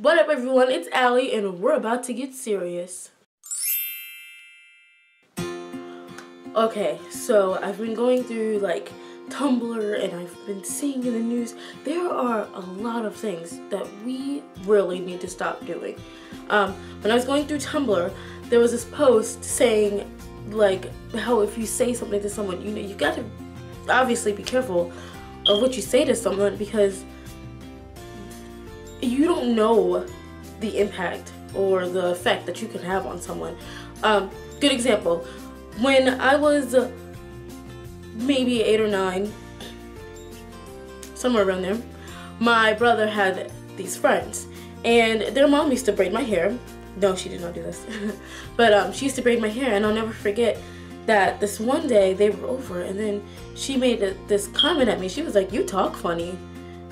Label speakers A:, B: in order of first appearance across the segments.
A: What up everyone, it's Allie and we're about to get serious. Okay, so I've been going through like Tumblr and I've been seeing in the news there are a lot of things that we really need to stop doing. Um, when I was going through Tumblr, there was this post saying like how if you say something to someone, you know, you got to obviously be careful of what you say to someone because you don't know the impact or the effect that you can have on someone. Um, good example, when I was maybe eight or nine, somewhere around there, my brother had these friends and their mom used to braid my hair. No, she did not do this. but um, she used to braid my hair and I'll never forget that this one day they were over and then she made this comment at me. She was like, you talk funny.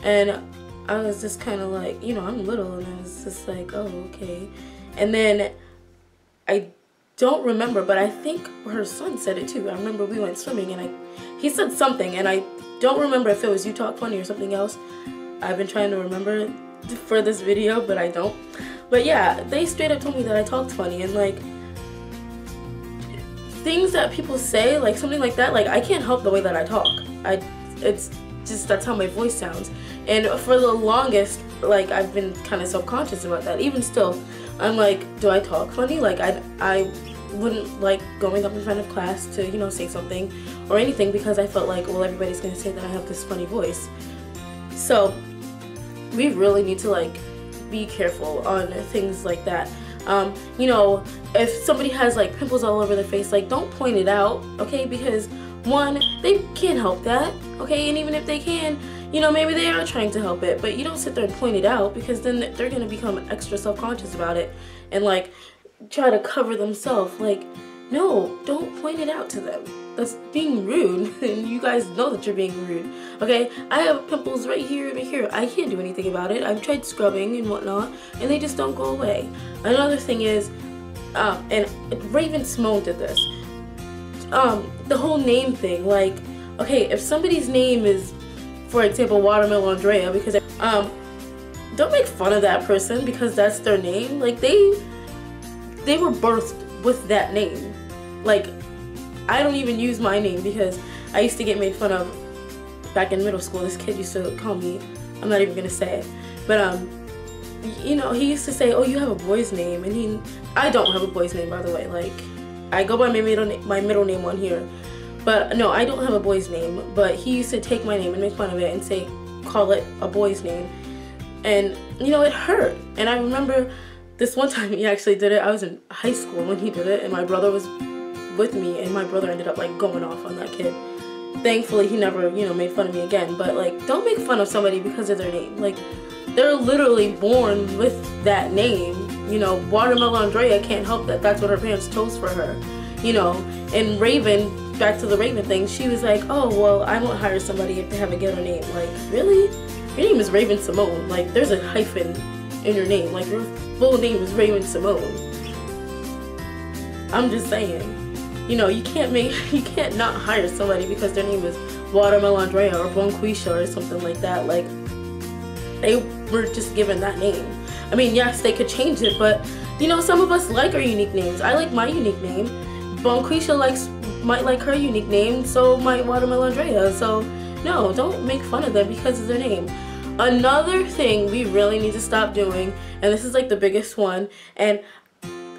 A: And I was just kind of like, you know, I'm little, and I was just like, oh, okay. And then I don't remember, but I think her son said it too. I remember we went swimming, and I he said something, and I don't remember if it was you talk funny or something else. I've been trying to remember for this video, but I don't. But yeah, they straight up told me that I talked funny, and like things that people say, like something like that, like I can't help the way that I talk. I it's just that's how my voice sounds. And for the longest, like I've been kind of self-conscious about that. Even still, I'm like, do I talk funny? Like I, I wouldn't like going up in front of class to you know say something or anything because I felt like well everybody's gonna say that I have this funny voice. So we really need to like be careful on things like that. Um, you know, if somebody has like pimples all over their face, like don't point it out, okay? Because one, they can't help that, okay? And even if they can, you know, maybe they are trying to help it, but you don't sit there and point it out because then they're gonna become extra self-conscious about it and like try to cover themselves. Like, no, don't point it out to them. That's being rude, and you guys know that you're being rude. Okay, I have pimples right here and right here. I can't do anything about it. I've tried scrubbing and whatnot, and they just don't go away. Another thing is, um, and Raven-Symoné did this. Um, the whole name thing. Like, okay, if somebody's name is for example, Watermelon Andrea, because um, don't make fun of that person because that's their name. Like they, they were birthed with that name. Like I don't even use my name because I used to get made fun of back in middle school. This kid used to call me. I'm not even gonna say it, but um, you know, he used to say, "Oh, you have a boy's name," and he, I don't have a boy's name, by the way. Like, I go by my middle my middle name on here, but no, I don't have a boy's name, but he used to take my name and make fun of it and say, call it a boy's name. And, you know, it hurt. And I remember this one time he actually did it. I was in high school when he did it, and my brother was with me, and my brother ended up, like, going off on that kid. Thankfully, he never, you know, made fun of me again. But, like, don't make fun of somebody because of their name. Like, they're literally born with that name. You know, Watermelon Andrea can't help that. That's what her parents chose for her. You know, and Raven back to the Raven thing, she was like, oh, well, I won't hire somebody if they have a ghetto name. Like, really? Your name is Raven-Symoné. Like, there's a hyphen in your name. Like, your full name is Raven-Symoné. I'm just saying. You know, you can't make, you can't not hire somebody because their name is Watermelon Andrea or Bonquisha or something like that. Like, they were just given that name. I mean, yes, they could change it, but, you know, some of us like our unique names. I like my unique name. Bonquisha likes might like her unique name, so might Watermelon Andrea. So no, don't make fun of them because of their name. Another thing we really need to stop doing, and this is like the biggest one, and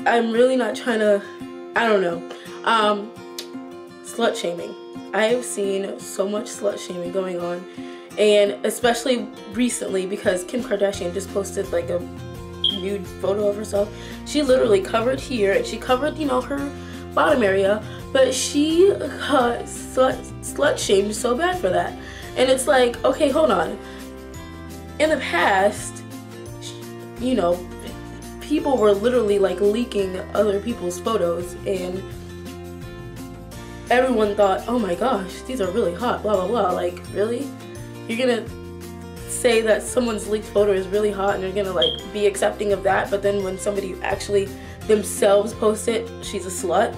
A: I'm really not trying to, I don't know, um, slut shaming. I have seen so much slut shaming going on, and especially recently because Kim Kardashian just posted like a nude photo of herself. She literally covered here, and she covered, you know, her bottom area, but she got slut, slut shamed so bad for that. And it's like, okay, hold on. In the past, you know, people were literally like leaking other people's photos and everyone thought, oh my gosh, these are really hot, blah, blah, blah. Like, really? You're gonna say that someone's leaked photo is really hot and you're gonna like be accepting of that, but then when somebody actually themselves post it, she's a slut?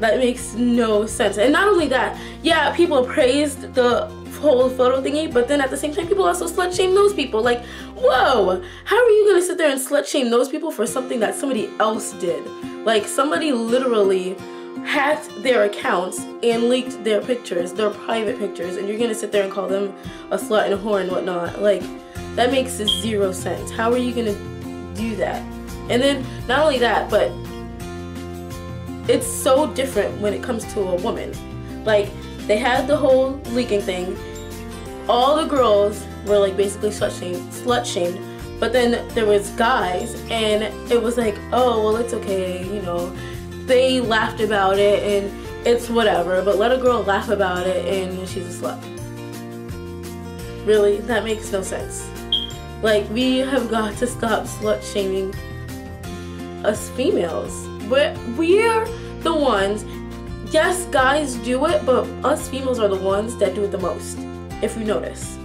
A: That makes no sense. And not only that, yeah, people praised the whole photo thingy, but then at the same time, people also slut shame those people. Like, whoa, how are you gonna sit there and slut shame those people for something that somebody else did? Like, somebody literally hacked their accounts and leaked their pictures, their private pictures, and you're gonna sit there and call them a slut and a whore and whatnot. Like, that makes zero sense. How are you gonna do that? And then, not only that, but it's so different when it comes to a woman. Like, they had the whole leaking thing. All the girls were like basically slut shamed, slut shamed. But then there was guys, and it was like, oh well, it's okay, you know. They laughed about it, and it's whatever. But let a girl laugh about it, and she's a slut. Really, that makes no sense. Like we have got to stop slut shaming us females. We're we're the ones yes, guys do it, but us females are the ones that do it the most, if you notice.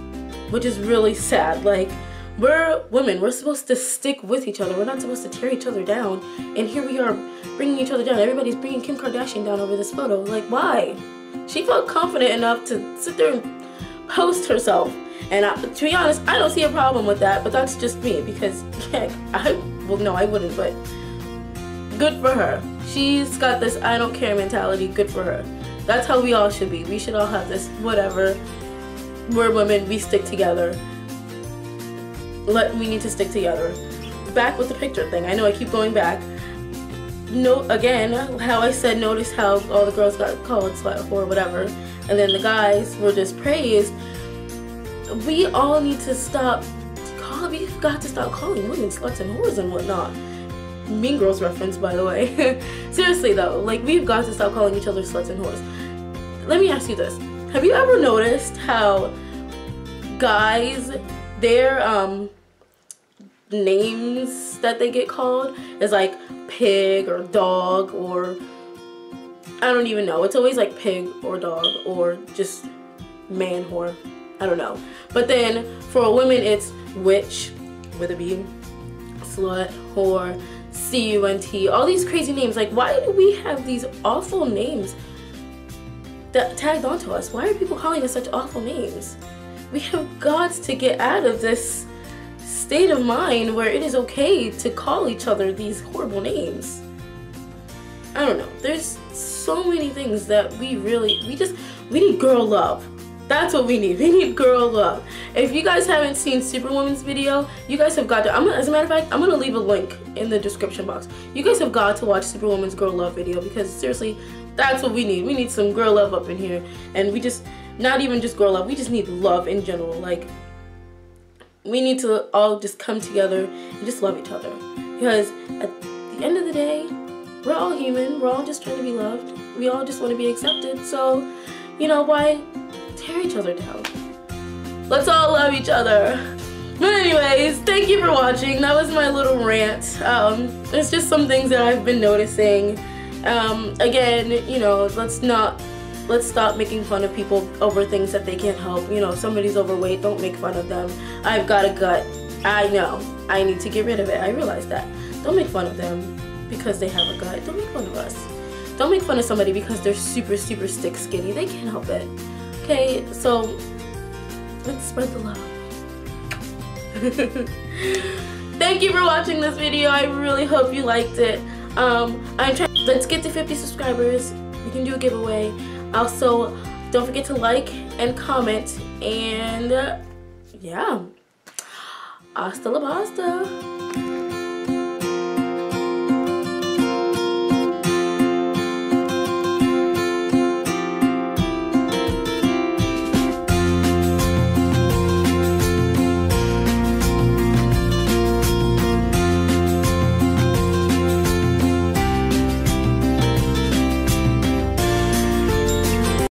A: Which is really sad. Like, we're women. We're supposed to stick with each other. We're not supposed to tear each other down. And here we are bringing each other down. Everybody's bringing Kim Kardashian down over this photo. Like, why? She felt confident enough to sit there and post herself. And I, to be honest, I don't see a problem with that, but that's just me because, yeah, I, well, no, I wouldn't, but good for her. She's got this I don't care mentality. Good for her. That's how we all should be. We should all have this whatever. We're women. We stick together. Let we need to stick together. Back with the picture thing. I know I keep going back. No, again, how I said, notice how all the girls got called slut or whatever, and then the guys were just praised. We all need to stop. Call, we've got to stop calling women sluts and whores and whatnot. Mean Girls reference, by the way. Seriously though, like we've got to stop calling each other sluts and whores. Let me ask you this: Have you ever noticed how guys, their um names that they get called is like pig or dog or I don't even know. It's always like pig or dog or just man whore. I don't know. But then for a woman, it's witch with a B, slut, whore, C-U-N-T, all these crazy names. Like, why do we have these awful names that tagged onto us? Why are people calling us such awful names? We have got to get out of this state of mind where it is okay to call each other these horrible names. I don't know. There's so many things that we really, we just, we need girl love. That's what we need. We need girl love. If you guys haven't seen Superwoman's video, you guys have got to, I'm, as a matter of fact, I'm to leave a link in the description box. You guys have got to watch Superwoman's girl love video because seriously, that's what we need. We need some girl love up in here. And we just, not even just girl love, we just need love in general. Like, we need to all just come together and just love each other. Because at the end of the day, we're all human. We're all just trying to be loved. We all just want to be accepted. So, you know, why tear each other down. Let's all love each other. But anyways, thank you for watching. That was my little rant. Um, it's just some things that I've been noticing. Um, again, you know, let's not, let's stop making fun of people over things that they can't help. You know, if somebody's overweight, don't make fun of them. I've got a gut. I know. I need to get rid of it. I realize that. Don't make fun of them because they have a gut. Don't make fun of us. Don't make fun of somebody because they're super, super stick skinny. They can't help it. Okay, so let's spread the love. Thank you for watching this video. I really hope you liked it. Um, I'm trying. Let's get to 50 subscribers. We can do a giveaway. Also, don't forget to like and comment. And uh, yeah, hasta la pasta.